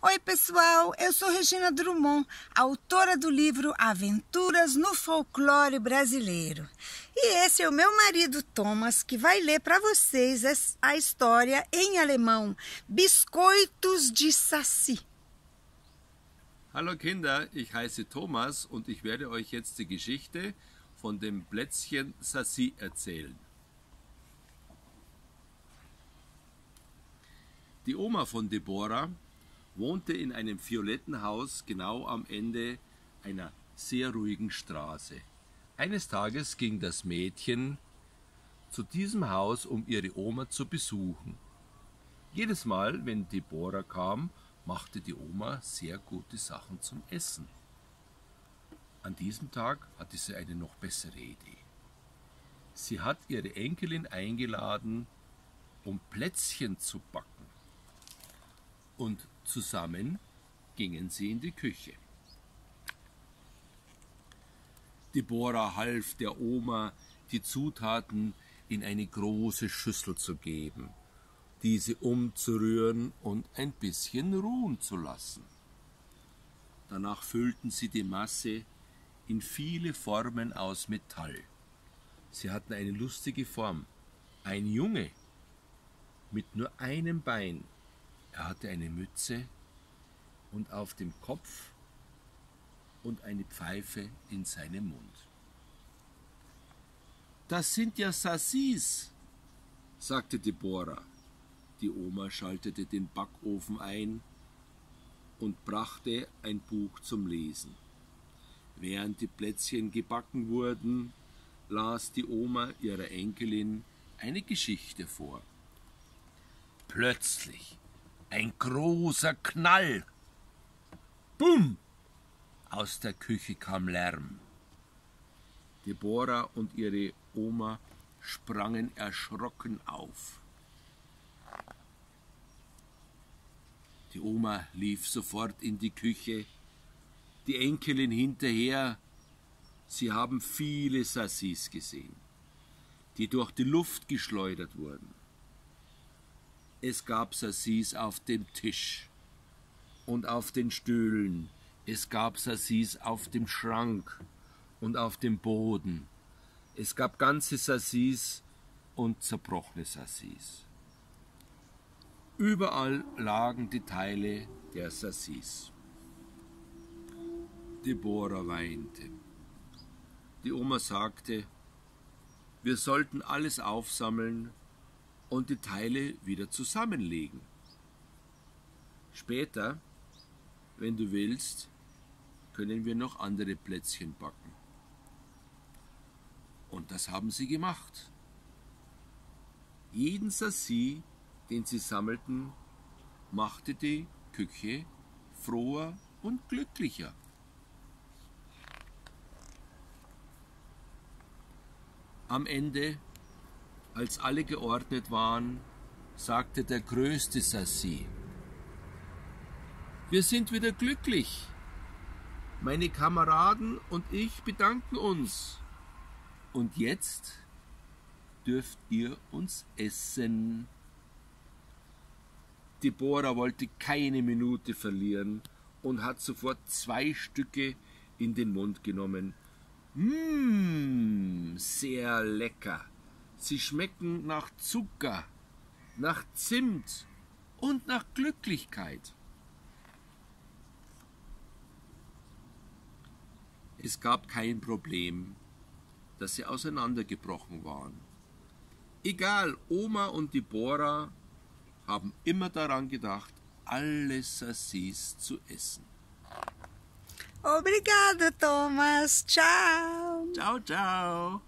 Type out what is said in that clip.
Oi, pessoal, eu sou Regina Drummond, autora do livro Aventuras no Folclore Brasileiro. E esse é o meu marido Thomas, que vai ler para vocês a história em alemão Biscoitos de Saci. Hallo Kinder, ich heiße Thomas und ich werde euch jetzt die Geschichte von dem Plätzchen Saci erzählen. Die Oma von Deborah wohnte in einem violetten Haus genau am Ende einer sehr ruhigen Straße. Eines Tages ging das Mädchen zu diesem Haus, um ihre Oma zu besuchen. Jedes Mal, wenn Deborah kam, machte die Oma sehr gute Sachen zum Essen. An diesem Tag hatte sie eine noch bessere Idee. Sie hat ihre Enkelin eingeladen, um Plätzchen zu backen. Und zusammen gingen sie in die Küche. Deborah half der Oma, die Zutaten in eine große Schüssel zu geben, diese umzurühren und ein bisschen ruhen zu lassen. Danach füllten sie die Masse in viele Formen aus Metall. Sie hatten eine lustige Form. Ein Junge mit nur einem Bein. Er hatte eine Mütze und auf dem Kopf und eine Pfeife in seinem Mund. Das sind ja Sassis, sagte Deborah. Die Oma schaltete den Backofen ein und brachte ein Buch zum Lesen. Während die Plätzchen gebacken wurden, las die Oma ihrer Enkelin eine Geschichte vor. Plötzlich ein großer Knall. Bumm! Aus der Küche kam Lärm. Deborah und ihre Oma sprangen erschrocken auf. Die Oma lief sofort in die Küche, die Enkelin hinterher. Sie haben viele Sassis gesehen, die durch die Luft geschleudert wurden. Es gab Sassis auf dem Tisch und auf den Stühlen. Es gab Sassis auf dem Schrank und auf dem Boden. Es gab ganze Sassis und zerbrochene Sassis. Überall lagen die Teile der Sassis. Deborah weinte. Die Oma sagte, wir sollten alles aufsammeln und die Teile wieder zusammenlegen. Später, wenn du willst, können wir noch andere Plätzchen backen. Und das haben sie gemacht. Jeden Sassi, den sie sammelten, machte die Küche froher und glücklicher. Am Ende, als alle geordnet waren, sagte der größte Sassi, wir sind wieder glücklich. Meine Kameraden und ich bedanken uns. Und jetzt dürft ihr uns essen. Deborah wollte keine Minute verlieren und hat sofort zwei Stücke in den Mund genommen. Mmm, sehr lecker. Sie schmecken nach Zucker, nach Zimt und nach Glücklichkeit. Es gab kein Problem, dass sie auseinandergebrochen waren. Egal, Oma und Deborah haben immer daran gedacht, alle Sassis zu essen. Obrigada, Thomas. Tchau. Ciao, ciao.